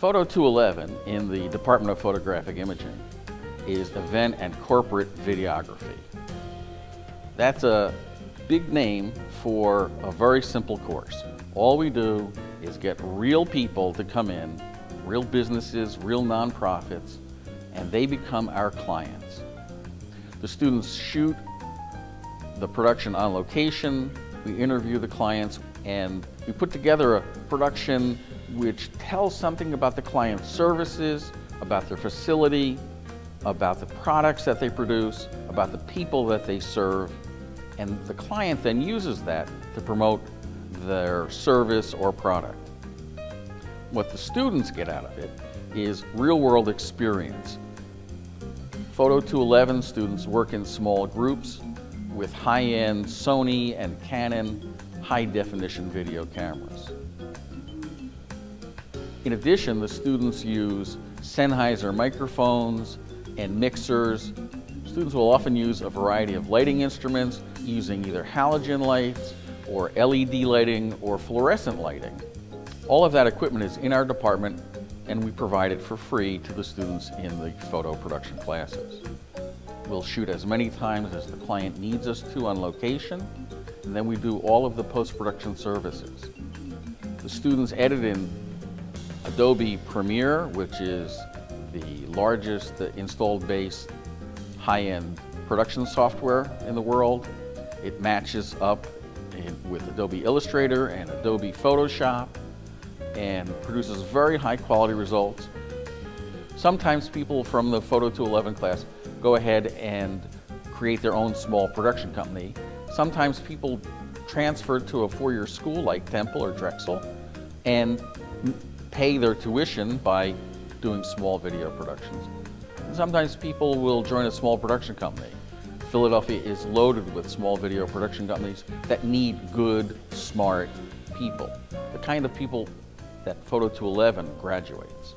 Photo 211 in the Department of Photographic Imaging is event and corporate videography. That's a big name for a very simple course. All we do is get real people to come in, real businesses, real nonprofits, and they become our clients. The students shoot the production on location, we interview the clients, and we put together a production which tells something about the client's services, about their facility, about the products that they produce, about the people that they serve, and the client then uses that to promote their service or product. What the students get out of it is real-world experience. Photo 211 students work in small groups with high-end Sony and Canon high-definition video cameras. In addition, the students use Sennheiser microphones and mixers. Students will often use a variety of lighting instruments using either halogen lights or LED lighting or fluorescent lighting. All of that equipment is in our department and we provide it for free to the students in the photo production classes. We'll shoot as many times as the client needs us to on location, and then we do all of the post-production services. The students edit in Adobe Premiere, which is the largest installed base high-end production software in the world. It matches up with Adobe Illustrator and Adobe Photoshop and produces very high quality results. Sometimes people from the Photo 211 class go ahead and create their own small production company. Sometimes people transfer to a four-year school like Temple or Drexel and pay their tuition by doing small video productions. And sometimes people will join a small production company. Philadelphia is loaded with small video production companies that need good, smart people, the kind of people that Photo 211 graduates.